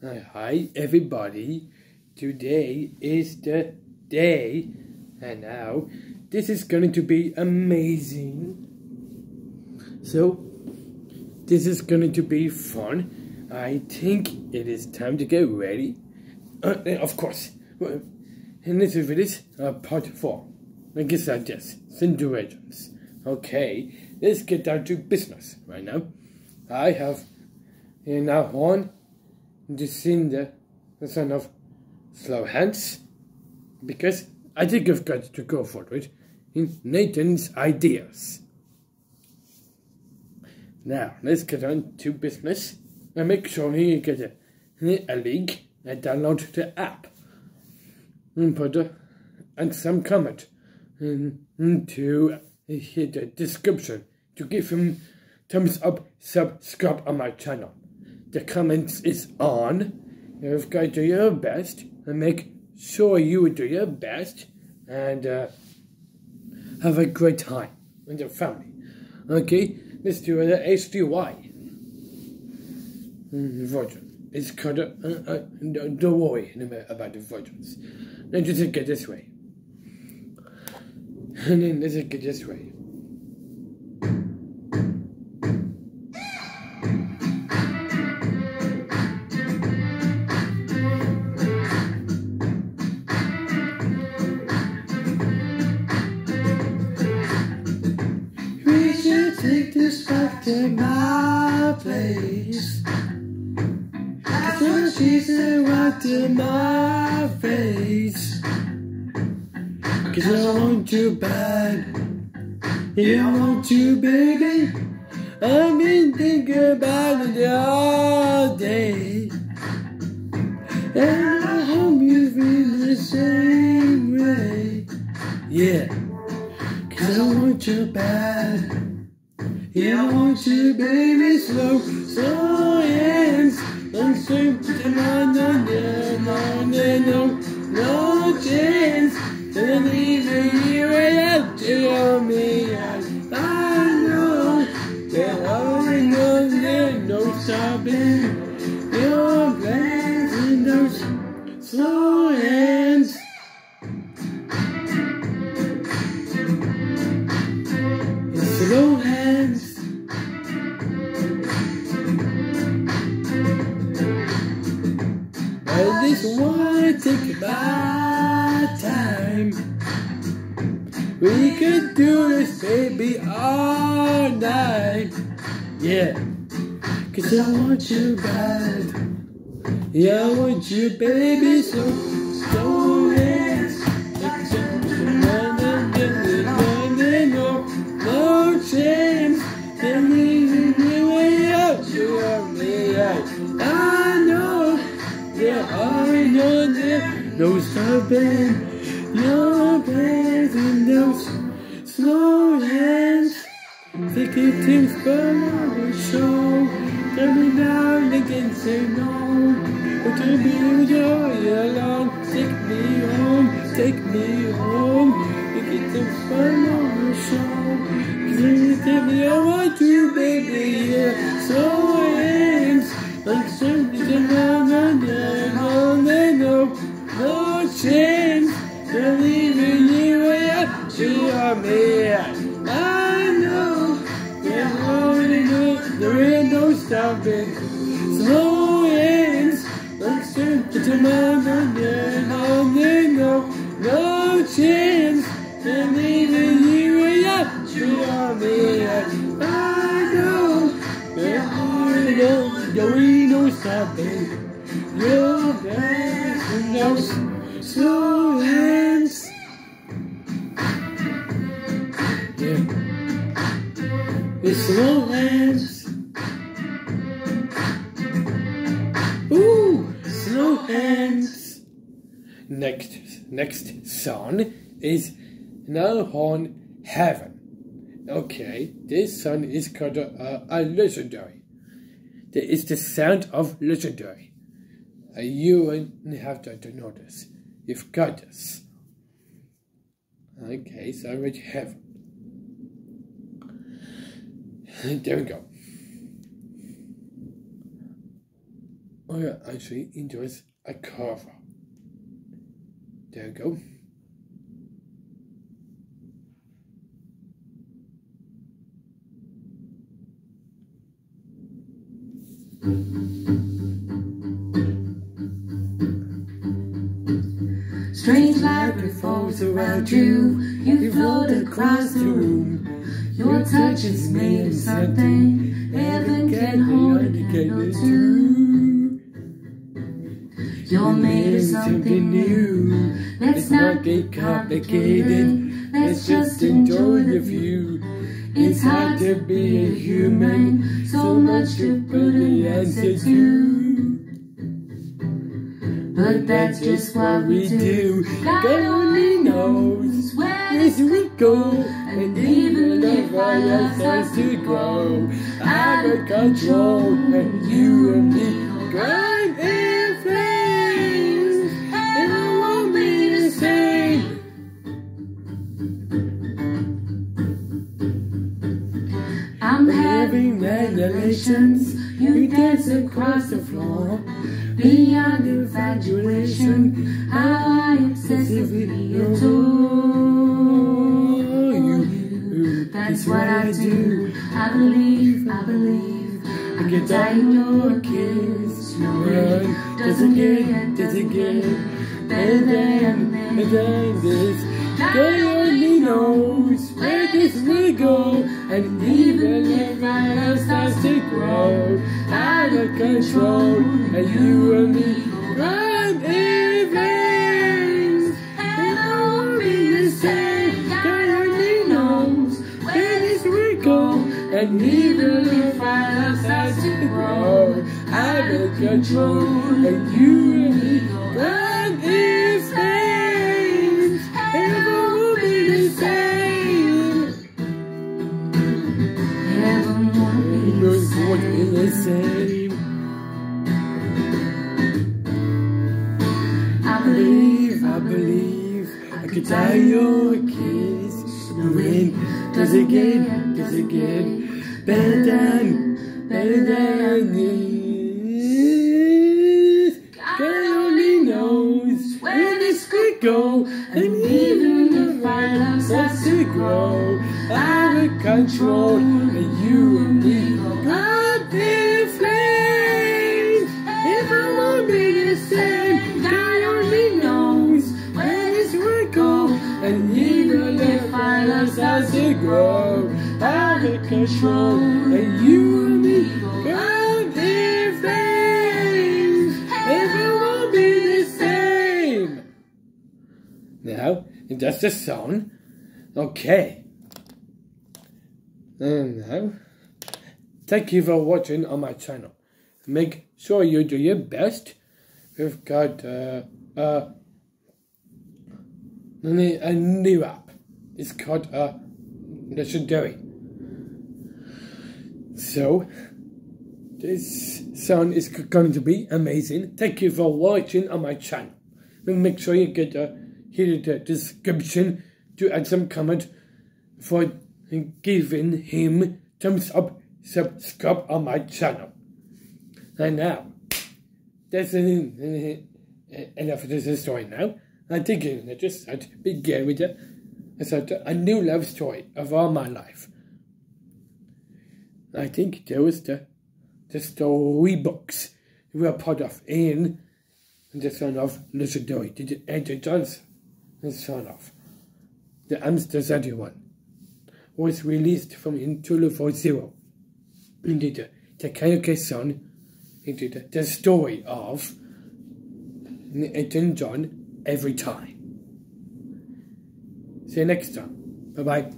Hi everybody, today is the day and now this is going to be amazing. So this is going to be fun. I think it is time to get ready. Uh, of course, and this is this uh, part 4. I guess I just Cinderella's. Okay, let's get down to business right now. I have now on Jacinda, the son of Slow Hands, because I think I've got to go for it in Nathan's ideas. Now, let's get on to business. And make sure you get a, a link and download the app. And put a, and some comment into the description to give him thumbs up, subscribe on my channel the comments is on. You've got to do your best and make sure you do your best and uh, have a great time with your family. Okay, let's do the HDY version. It's called, uh, uh, don't worry about the versions. Let's just get this way. And then let's get this way. To my place. When she's right to my face. Cause I want you bad. Yeah, I want you, baby. I've been thinking about it all day. And I hope you feel the same way. Yeah. Cause I want you bad. Yeah, I want you, baby, slow, slow the no, all night. Yeah, cause I want you bad. Yeah, I want you, baby, so, so hands. No, no chance. Then you way up to me. I know. Yeah, I know that no stopping plans and those slow. Take it to the show. Tell me now and again, say no. But to be with you alone, take me home, take me home. Take it to the show. You tell me I want you, baby? Yeah, slow hands. Like something around and no, no, no, no chance to leaving you up to me. No stopping. Slow hands, like something to my no, no, no, no chance to leaving you up to me. I know there's no there ain't no stopping your back and those slow hands. Yeah, it's slow hands. Next, next song is now Heaven. Okay, this song is called uh, a legendary. There is the sound of legendary. Uh, you have to, to know this. You've got this. Okay, so I read heaven. There we go. I actually enjoys a cover. There you go. Strange light revolves around you. You float across the room. Your touch is made of something heaven can hold a candle to. You're made of something new. Let's not get complicated. Let's just enjoy the view. It's hard to be a human. So much to put an answer to. But that's just what we do. God only knows where this we go. And even if life starts to grow, out of control, and you and me I'm having revelations. You dance across the floor. Beyond infatuation, how I obsessively adore you. That's what I do. I believe, I believe. I can die in your kiss. No one doesn't again, does again. Better than, better than this. God only knows where this will go. And even if my love starts to grow out of control, and you and me run in flames, and I won't be the same. God only knows where this will go. And even if my love starts to grow out of control, and you your kiss. The wind does again, does again, better than, better than this. God only knows where this could go, and even our love starts to grow out of control, and you and me control, and you and me got flames, if it won't be the same. Now, that's the song. Okay. And now, thank you for watching on my channel. Make sure you do your best. We've got uh, uh, a new app. It's called uh, Legendary. So, this song is going to be amazing. Thank you for watching on my channel. And make sure you get uh, here the description to add some comment for giving him thumbs up, subscribe on my channel. And now, that's an, enough of this story now. I think I just had begin with a, a new love story of all my life. I think there was the the storybooks we were part of in the son of Lucidori, the Johnson, the son of the Amsterdam one, was released from Intulu for Zero into the Takayuki son into the, the story of Elton John every time. See you next time. Bye bye.